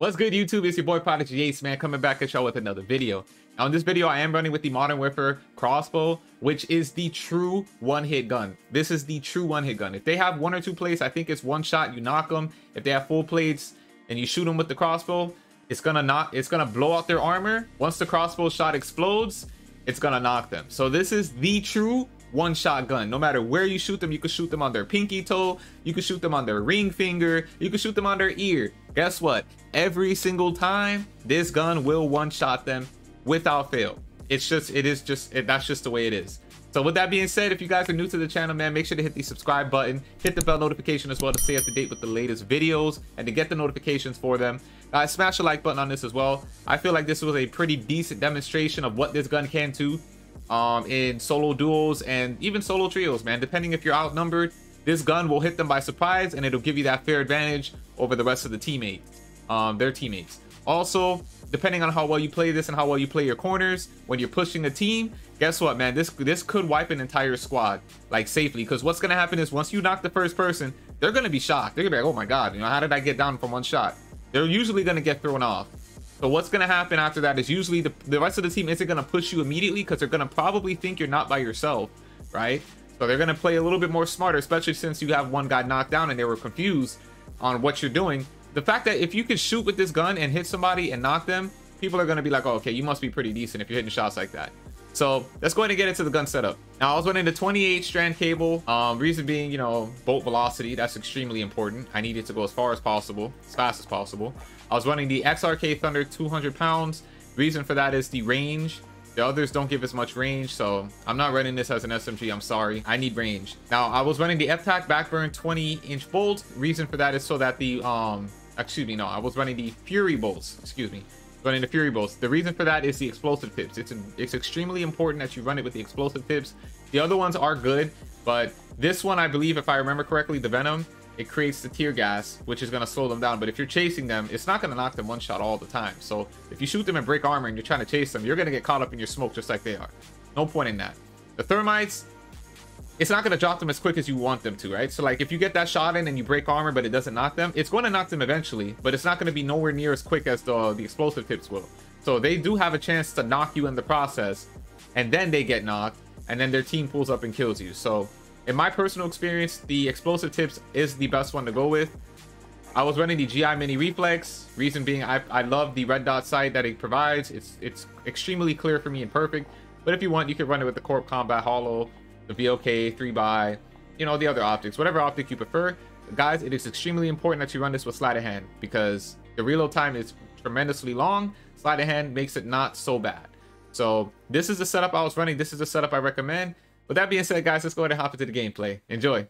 What's good, YouTube? It's your boy Prodigy Ace, man, coming back at y'all with another video. Now, in this video, I am running with the Modern Warfare crossbow, which is the true one-hit gun. This is the true one-hit gun. If they have one or two plates, I think it's one shot, you knock them. If they have full plates and you shoot them with the crossbow, it's gonna knock, it's gonna blow out their armor. Once the crossbow shot explodes, it's gonna knock them. So this is the true one shot gun. No matter where you shoot them, you can shoot them on their pinky toe, you can shoot them on their ring finger, you can shoot them on their ear. Guess what? Every single time, this gun will one shot them without fail. It's just, it is just, it, that's just the way it is. So with that being said, if you guys are new to the channel, man, make sure to hit the subscribe button, hit the bell notification as well to stay up to date with the latest videos and to get the notifications for them. Guys, smash the like button on this as well. I feel like this was a pretty decent demonstration of what this gun can do um, in solo duels and even solo trios, man. Depending if you're outnumbered, this gun will hit them by surprise and it'll give you that fair advantage over the rest of the teammates, um, their teammates. Also, depending on how well you play this and how well you play your corners, when you're pushing a team, guess what, man? This this could wipe an entire squad like safely. Because what's gonna happen is once you knock the first person, they're gonna be shocked. They're gonna be like, oh my god, you know, how did I get down from one shot? They're usually gonna get thrown off. So what's going to happen after that is usually the, the rest of the team isn't going to push you immediately because they're going to probably think you're not by yourself, right? So they're going to play a little bit more smarter, especially since you have one guy knocked down and they were confused on what you're doing. The fact that if you can shoot with this gun and hit somebody and knock them, people are going to be like, oh, okay, you must be pretty decent if you're hitting shots like that. So let's go ahead and get into the gun setup. Now I was running the 28 strand cable. Um, reason being, you know, bolt velocity. That's extremely important. I needed to go as far as possible, as fast as possible. I was running the XRK Thunder 200 pounds. Reason for that is the range. The others don't give as much range, so I'm not running this as an SMG. I'm sorry. I need range. Now I was running the FTAC backburn 20 inch bolt. Reason for that is so that the um, excuse me, no, I was running the Fury bolts. Excuse me running the Fury Bolts. The reason for that is the explosive tips. It's it's extremely important that you run it with the explosive tips. The other ones are good, but this one, I believe, if I remember correctly, the Venom, it creates the tear gas, which is going to slow them down. But if you're chasing them, it's not going to knock them one shot all the time. So if you shoot them and break armor and you're trying to chase them, you're going to get caught up in your smoke just like they are. No point in that. The Thermites, it's not going to drop them as quick as you want them to, right? So like if you get that shot in and you break armor, but it doesn't knock them, it's going to knock them eventually, but it's not going to be nowhere near as quick as the, the explosive tips will. So they do have a chance to knock you in the process and then they get knocked and then their team pulls up and kills you. So in my personal experience, the explosive tips is the best one to go with. I was running the GI Mini Reflex. Reason being, I, I love the red dot sight that it provides. It's it's extremely clear for me and perfect. But if you want, you can run it with the Corp Combat Holo the VOK, 3 you know, the other optics, whatever optic you prefer. Guys, it is extremely important that you run this with sleight of hand because the reload time is tremendously long. Sleight of hand makes it not so bad. So this is the setup I was running. This is the setup I recommend. With that being said, guys, let's go ahead and hop into the gameplay. Enjoy.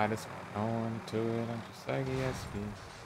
I just going to it. I'm just like, yes, please.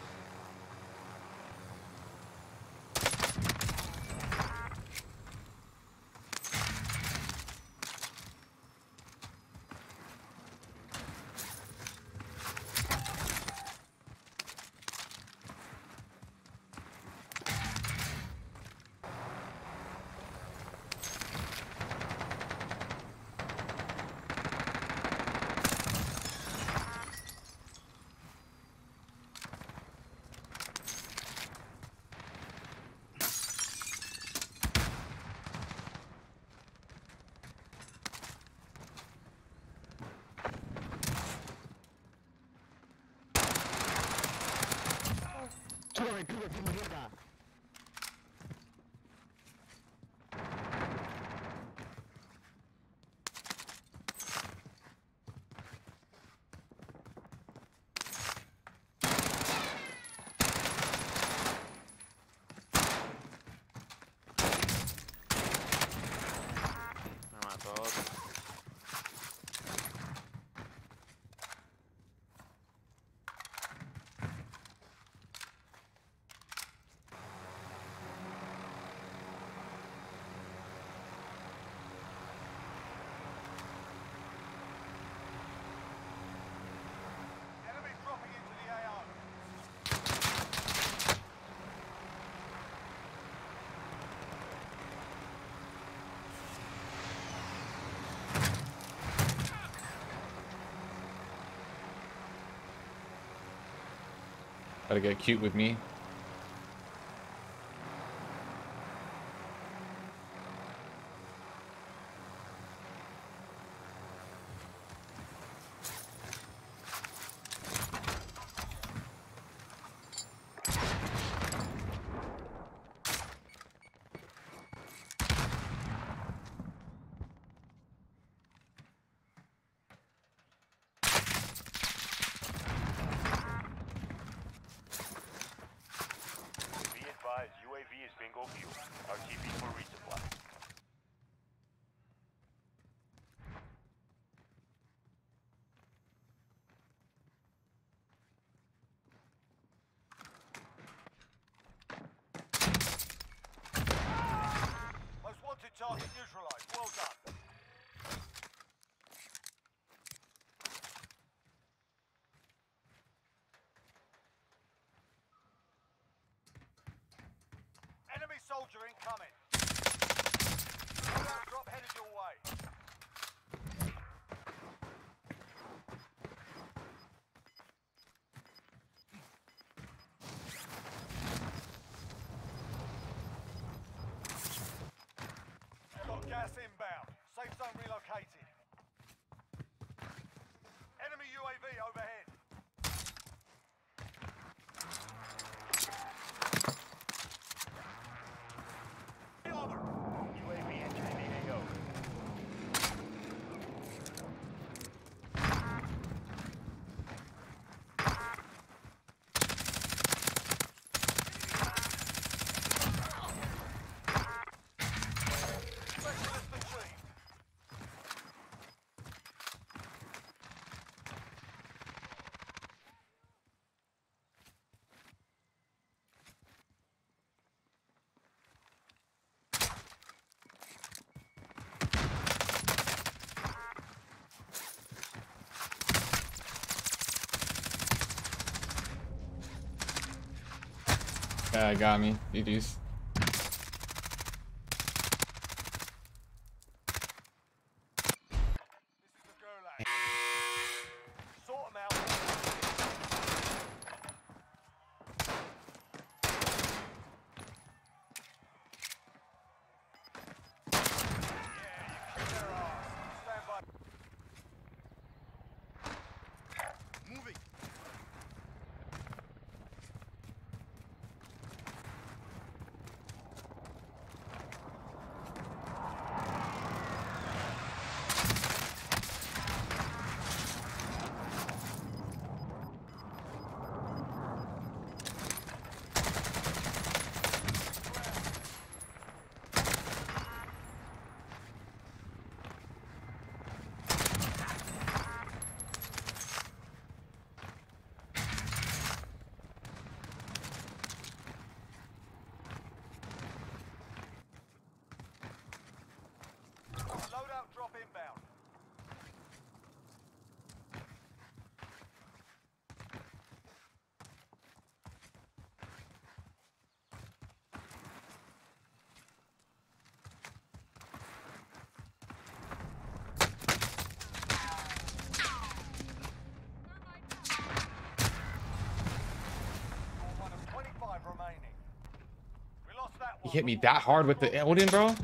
To get cute with me. Bingo fuel. RTB for resupply. Incoming. Drop headed your way. Gas inbound. Yeah, got me. GG's. This is the Gulag. Sort 'em out. Yeah, you kicked their ass. Stand by. Moving. Loadout drop inbound. One of 25 remaining. We lost that He one. Hit me that hard with the Oden, bro.